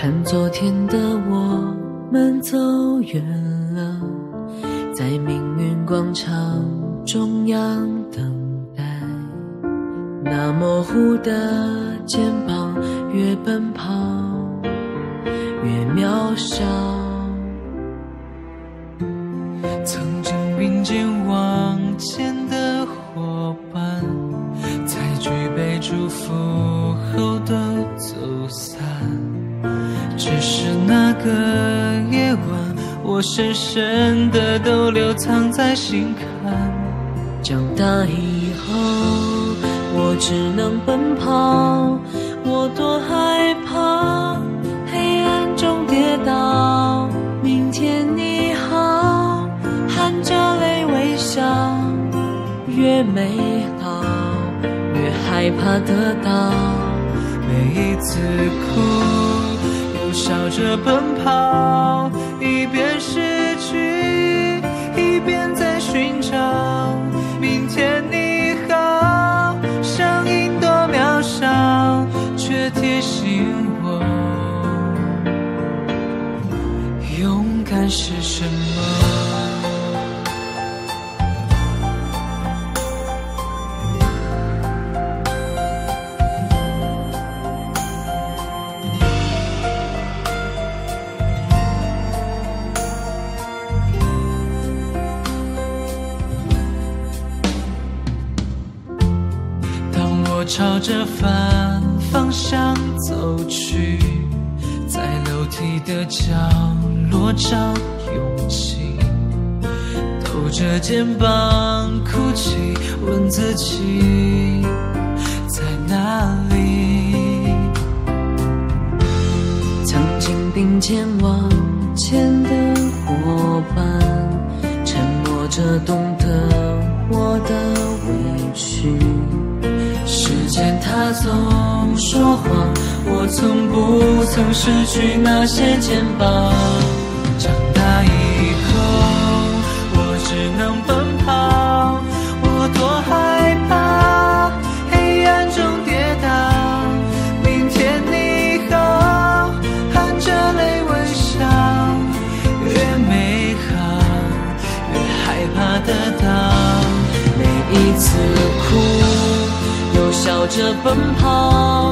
看昨天的我们走远了，在命运广场中央等待。那模糊的肩膀，越奔跑越渺小。曾经并肩往前的伙伴，在举杯祝福后都走散。只是那个夜晚，我深深的都留藏在心坎。长大以后，我只能奔跑，我多害怕黑暗中跌倒。明天你好，含着泪微笑，越美好越害怕得到。每一次哭，笑着奔跑，一边失去，一边在寻找。明天你好，声音多渺小，却提醒我，勇敢是什么。朝着反方向走去，在楼梯的角落找勇气，抖着肩膀哭泣，问自己在哪里。曾经并肩往前总说谎，我从不曾失去那些肩膀。着奔跑，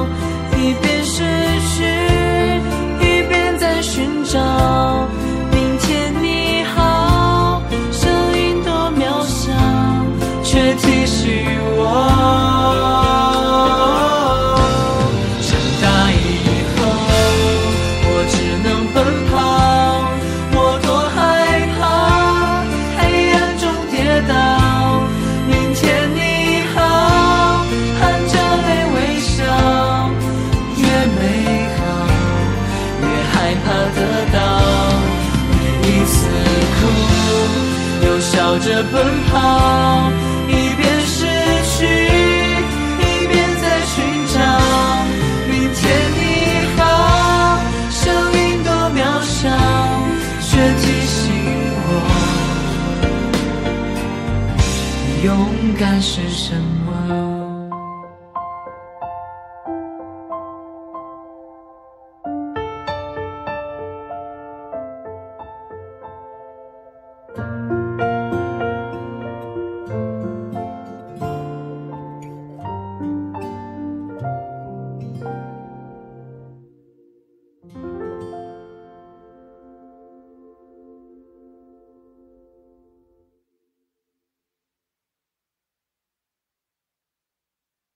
笑着奔跑，一边失去，一边在寻找。明天你好，声音多渺小，却提醒我。勇敢是什么？